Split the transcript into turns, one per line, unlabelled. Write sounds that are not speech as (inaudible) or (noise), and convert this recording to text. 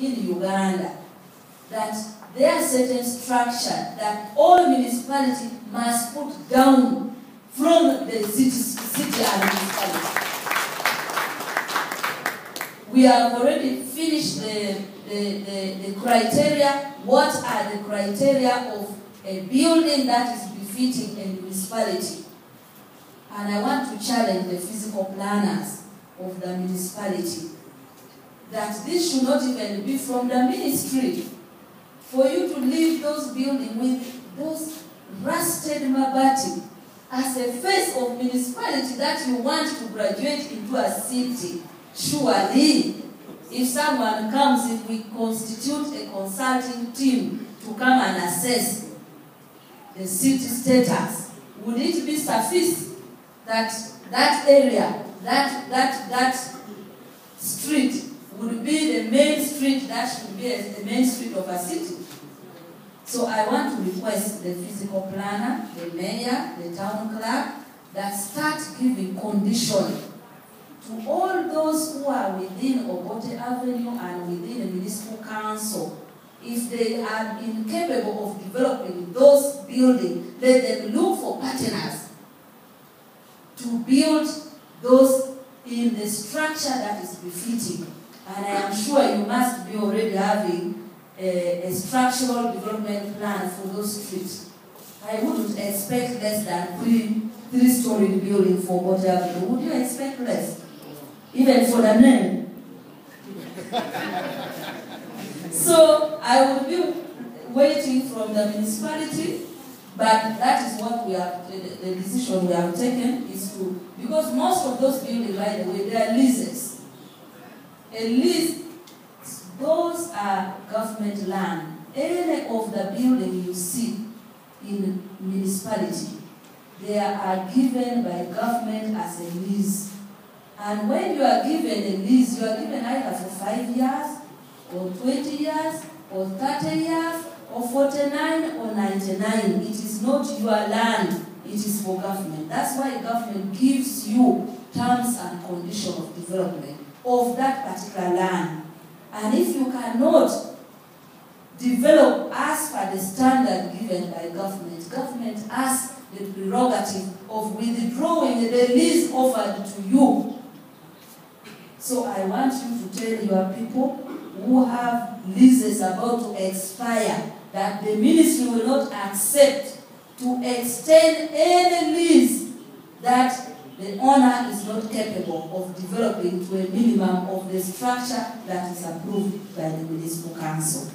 in Uganda that there are certain structure that all municipality must put down from the city, city municipality. We have already finished the, the, the, the criteria. What are the criteria of a building that is befitting a municipality? And I want to challenge the physical planners of the municipality that this should not even be from the ministry. For you to leave those buildings with those rusted mabati as a face of municipality that you want to graduate into a city, surely, if someone comes, if we constitute a consulting team to come and assess the city status, would it be sufficient that that area, that, that, that street would be the main street that should be the main street of a city? So I want to request the physical planner, the mayor, the town clerk, that start giving condition to all those who are within Obote Avenue and within the municipal council. If they are incapable of developing those buildings, let them look for partners to build those in the structure that is befitting. And I am sure you must be already having a, a structural development plan for those streets. I wouldn't expect less than three three-story building for whatever. Would you expect less? Even for the name. (laughs) so I would be waiting from the municipality, but that is what we have, the, the decision we have taken is to, because most of those buildings, by the way, they are leases. A lease, those are government land. Any of the building you see in municipality, they are given by government as a lease. And when you are given a lease, you are given either for five years, or 20 years, or 30 years, or 49 or 99. It is not your land, it is for government. That's why government gives you terms and conditions of development of that particular land. And if you cannot develop as per the standard given by government, government has the prerogative of withdrawing the lease offered to you. So I want you to tell your people who have leases about to expire that the ministry will not accept to extend any lease that the owner is not capable of developing to a minimum of the structure that is approved by the municipal council.